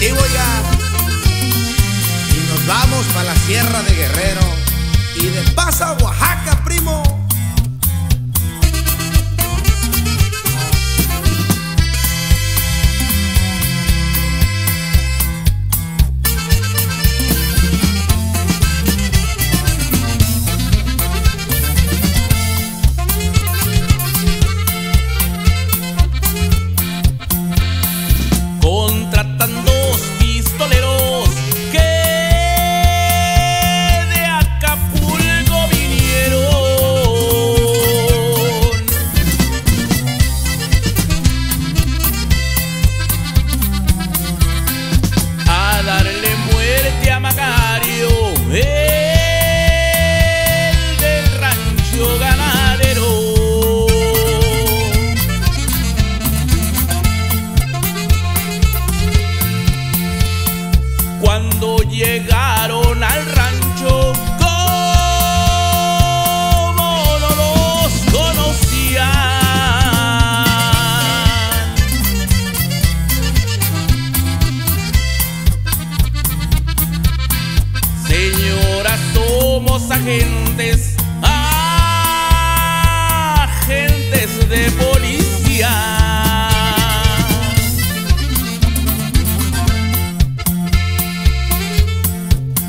Sí, voy a... Y nos vamos para la Sierra de Guerrero y de paso a Oaxaca, primo. Agentes, agentes de policía.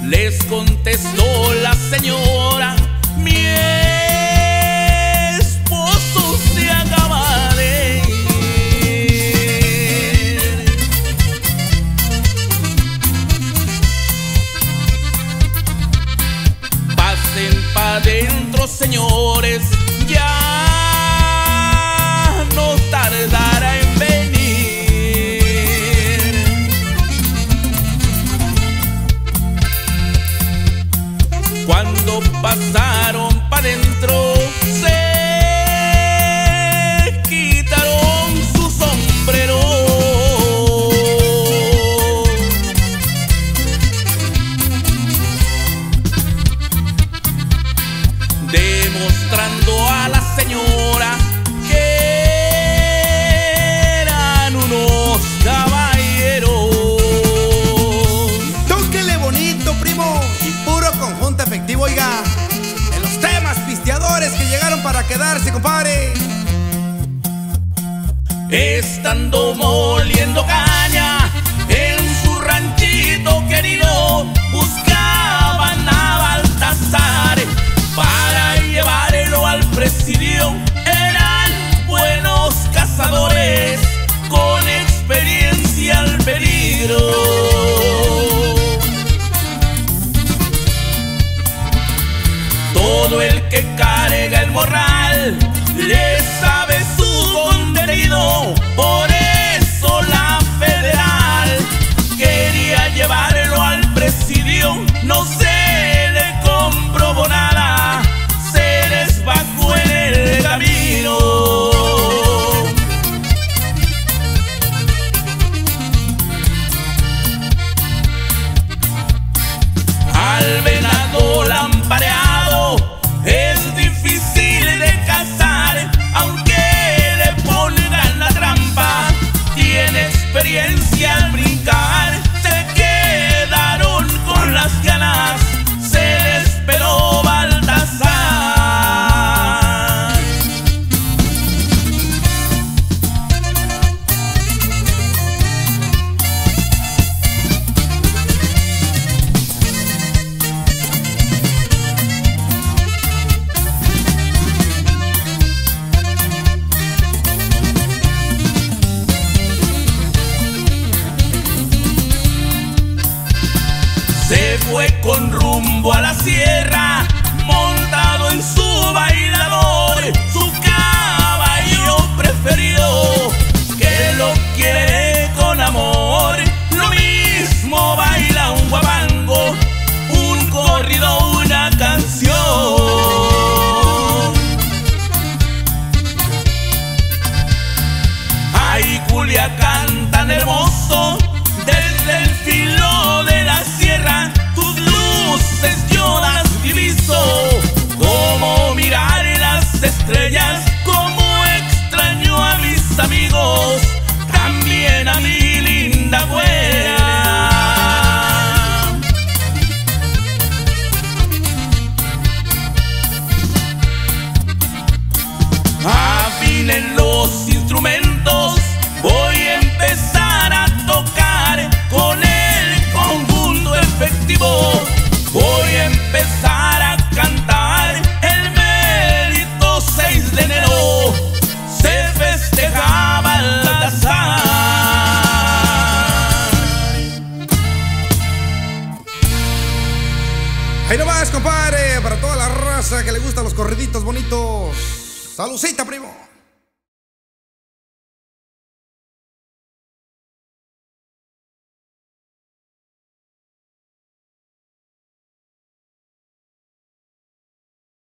Les contestó la señora, dentro, señores, ya no tardará en venir. Cuando pasaron que llegaron para quedarse, compadre. Estando moliendo caña en su ranchito querido, buscaban a Baltasar para llevarlo al presidio. Eran buenos cazadores con experiencia al peligro. Todo el que el Yeah. Montado en su bailador, su caballo preferido, que lo quiere con amor. Lo mismo baila un guabango, un corrido, una canción. Ay, Culiacán tan hermoso, desde el filo de entonces yo las utilizo como mirar las estrellas. Ahí nomás, compadre, para toda la raza que le gustan los corriditos bonitos. Salucita, primo.